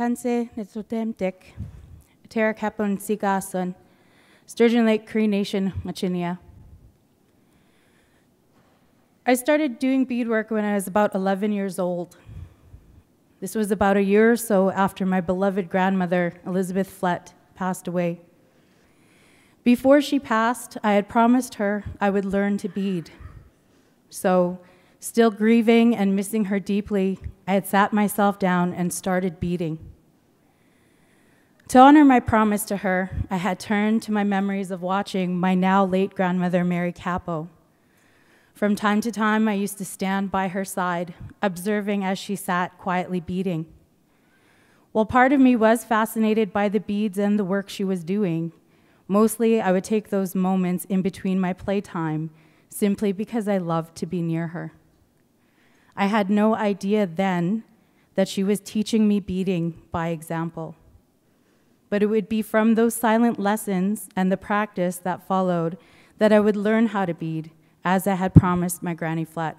Tanse Sigasun, Sturgeon Lake Cree Nation, Machinia. I started doing beadwork when I was about 11 years old. This was about a year or so after my beloved grandmother, Elizabeth Flett, passed away. Before she passed, I had promised her I would learn to bead. So, still grieving and missing her deeply, I had sat myself down and started beading. To honor my promise to her, I had turned to my memories of watching my now late grandmother, Mary Kappo. From time to time, I used to stand by her side, observing as she sat quietly beading. While part of me was fascinated by the beads and the work she was doing, mostly I would take those moments in between my playtime simply because I loved to be near her. I had no idea then that she was teaching me beading by example but it would be from those silent lessons and the practice that followed that I would learn how to bead, as I had promised my Granny Flett.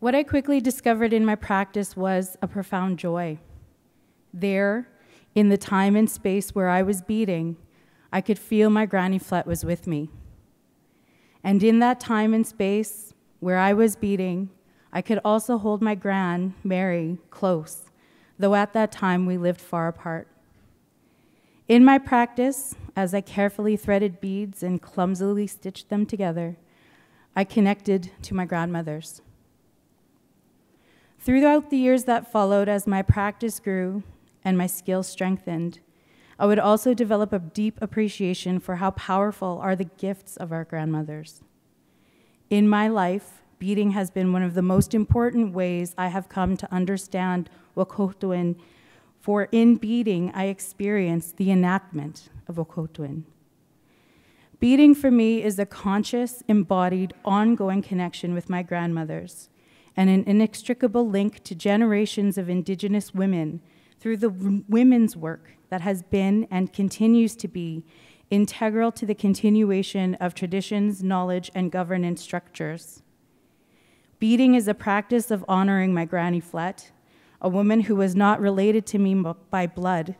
What I quickly discovered in my practice was a profound joy. There, in the time and space where I was beading, I could feel my Granny Flett was with me. And in that time and space where I was beading, I could also hold my Gran, Mary, close, though at that time we lived far apart. In my practice, as I carefully threaded beads and clumsily stitched them together, I connected to my grandmothers. Throughout the years that followed, as my practice grew and my skills strengthened, I would also develop a deep appreciation for how powerful are the gifts of our grandmothers. In my life, beading has been one of the most important ways I have come to understand Wahkohtowin for in beading I experienced the enactment of Wahkohtowin. Beading for me is a conscious, embodied, ongoing connection with my grandmothers and an inextricable link to generations of Indigenous women through the women's work that has been and continues to be integral to the continuation of traditions, knowledge, and governance structures. Beading is a practice of honoring my Granny Flett, a woman who was not related to me by blood,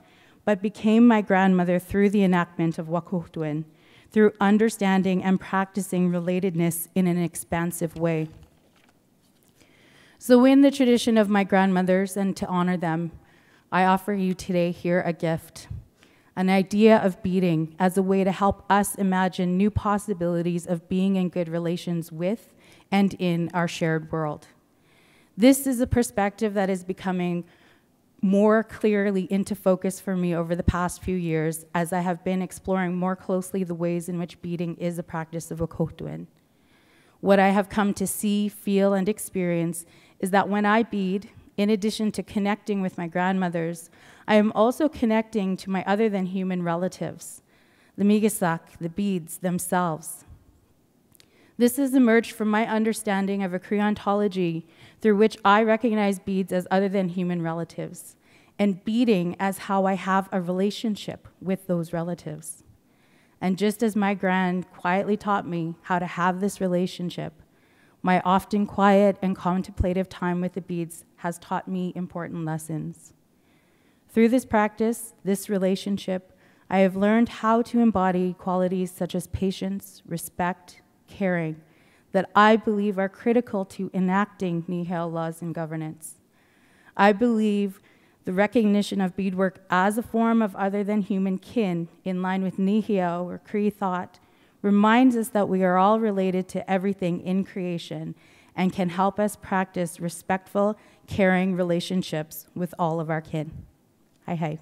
but became my grandmother through the enactment of Wahkohtowin, through understanding and practicing relatedness in an expansive way. So, in the tradition of my grandmothers and to honor them, I offer you today here a gift an idea of beading as a way to help us imagine new possibilities of being in good relations with and in our shared world. This is a perspective that is becoming more clearly into focus for me over the past few years as I have been exploring more closely the ways in which beading is a practice of Wahkohtowin. What I have come to see, feel, and experience is that when I bead, in addition to connecting with my grandmothers, I am also connecting to my other than human relatives, the Miigwech, the beads themselves. This has emerged from my understanding of a Cree ontology through which I recognize beads as other than human relatives, and beading as how I have a relationship with those relatives. And just as my grand quietly taught me how to have this relationship, my often quiet and contemplative time with the beads has taught me important lessons. Through this practice, this relationship, I have learned how to embody qualities such as patience, respect, caring, that I believe are critical to enacting Nehiyaw laws and governance. I believe the recognition of beadwork as a form of other than human kin, in line with Nehiyaw or Cree thought, reminds us that we are all related to everything in creation and can help us practice respectful, caring relationships with all of our kin. Hi, hi.